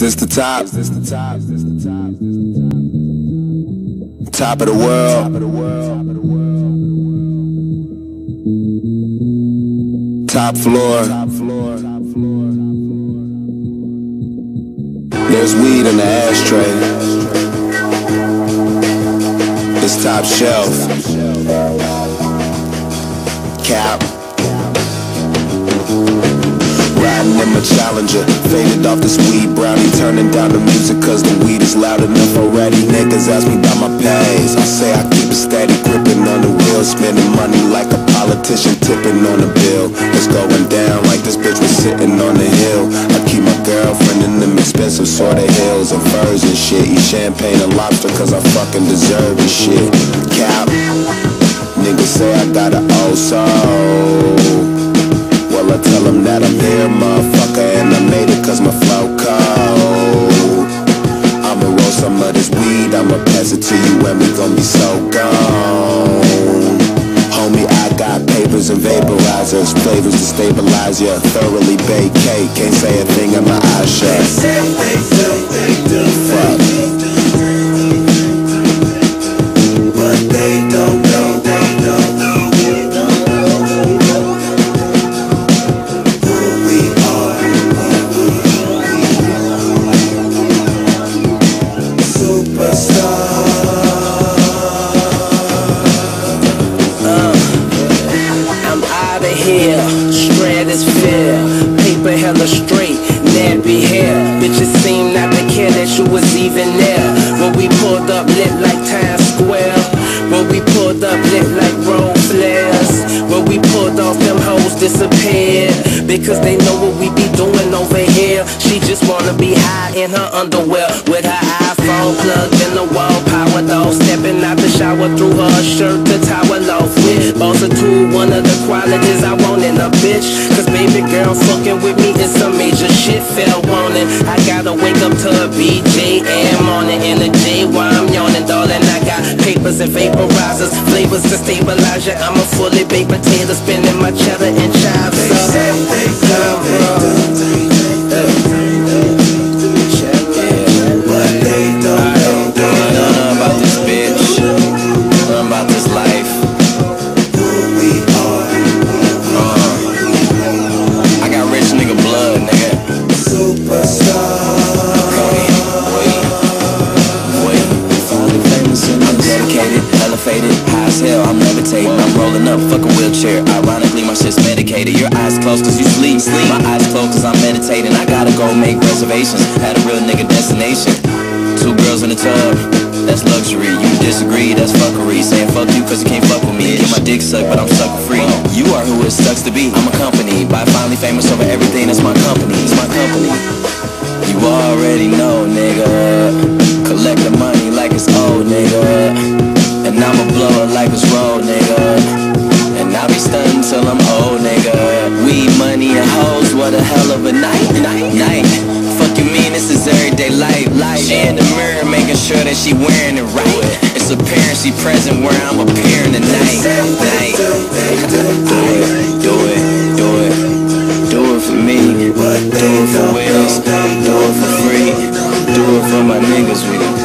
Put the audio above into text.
this the top? Top of the world. Top floor. There's weed in the ashtray. It's top shelf. Cap. In my Challenger, faded off this weed brownie, turning down the music cause the weed is loud enough already. Niggas ask me about my pays, I say I keep it steady, gripping on the wheel, spending money like a politician, tipping on the bill. It's going down like this bitch was sitting on the hill. I keep my girlfriend in them expensive sort of hills and furs and shit. Eat champagne and lobster cause I fucking deserve this shit. Cap, niggas say I got an old soul. It to you, and we gon' be so gone. Homie, I got papers and vaporizers, flavors to stabilize ya. Thoroughly baked cake, can't say a thing in my eyes shut. Fuck. Here, stratosphere, paper hella straight, nappy hair. Bitches seem not to care that you was even there. When we pulled up lit like Times Square, when we pulled up lit like road flares, when we pulled off them hoes disappeared because they know what we be doing over here. She just wanna be high in her underwear with her iPhone plugged in the wall, power though, stepping out the shower through her shirt to towel off with. Boss a tool, one of the qualities bitch. Cause baby girl fucking with me is some major shit. Fell wanting. I gotta wake up to a BJ and morning in a J while I'm yawning, darling. I got papers and vaporizers, flavors to stabilize ya. I'm a fully baked potato, spinning my cheddar and chives up. they do, they a wheelchair. Ironically, my shit's medicated. Your eyes closed cause you sleep. sleep. My eyes closed cause I'm meditating. I gotta go make reservations at a real nigga destination. Two girls in the tub, that's luxury. You disagree, that's fuckery. Saying fuck you cause you can't fuck with me. Get my dick sucked, but I'm sucker free. You are who it sucks to be. I'm accompanied by finally famous over everything. That's my company. It's my company. You already know, nigga. Collect the money like it's old, nigga. And I'ma blow it like it's roll, nigga. I'll be stunning till I'm old, nigga. Weed, money, and hoes, what a hell of a night, night, night. Fuck you mean this is everyday life, life. She in the mirror making sure that she wearing it right. It's apparent she present where I'm appearing tonight, night. Aye, Do it, do it, do it for me. Do it for Wills, do it for free. Do it for my niggas, we